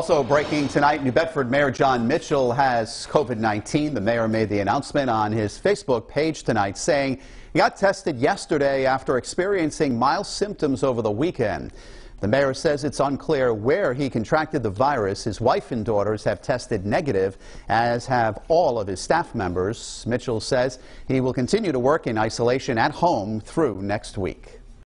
Also breaking tonight, New Bedford Mayor Jon Mitchell has COVID-19. The mayor made the announcement on his Facebook page tonight saying he got tested yesterday after experiencing mild symptoms over the weekend. The mayor says it's unclear where he contracted the virus. His wife and daughters have tested negative, as have all of his staff members. Mitchell says he will continue to work in isolation at home through next week.